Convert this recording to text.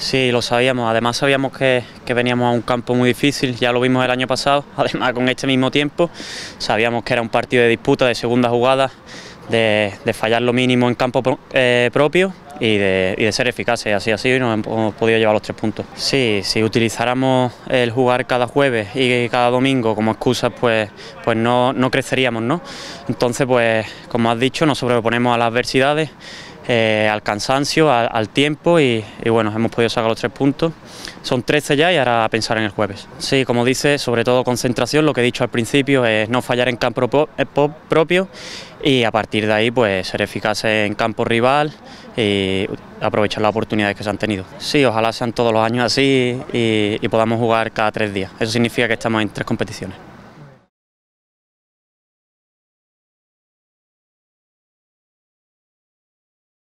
Sí, lo sabíamos. Además sabíamos que, que, veníamos a un campo muy difícil. Ya lo vimos el año pasado. Además con este mismo tiempo sabíamos que era un partido de disputa, de segunda jugada, de, de fallar lo mínimo en campo eh, propio y de, y de, ser eficaces. Así ha sido y nos hemos podido llevar los tres puntos. Sí, si utilizáramos el jugar cada jueves y cada domingo como excusa, pues, pues no, no creceríamos, ¿no? Entonces, pues como has dicho, nos sobreponemos a las adversidades. Eh, al cansancio, al, tiempo y, bueno, hemos podido sacar los tres puntos. Son 13 ya y ahora a pensar en el jueves. Sí, como dice, sobre todo concentración, lo que he dicho al principio es no fallar en campo propio y a partir de ahí pues ser eficaces en campo rival y aprovechar las oportunidades que se han tenido. Sí, ojalá sean todos los años así y podamos jugar cada tres días. Eso significa que estamos en tres competiciones.